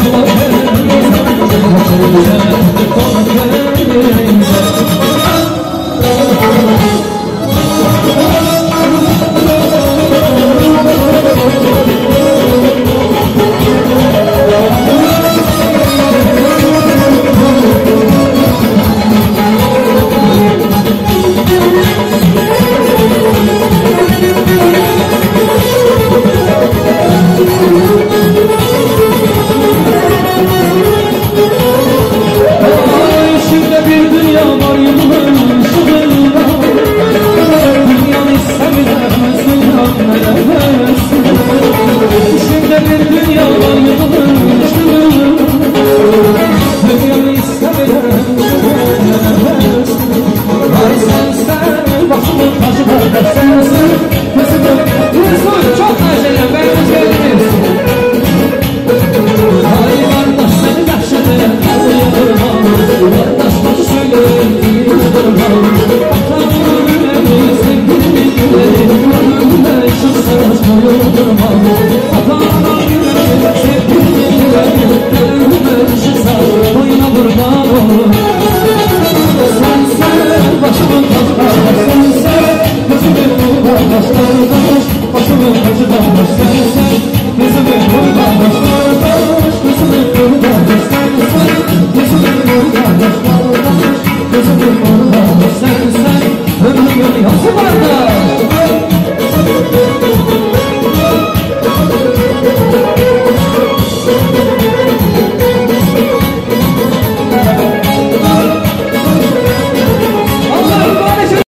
I'm Sen sen ömrümün yası vardı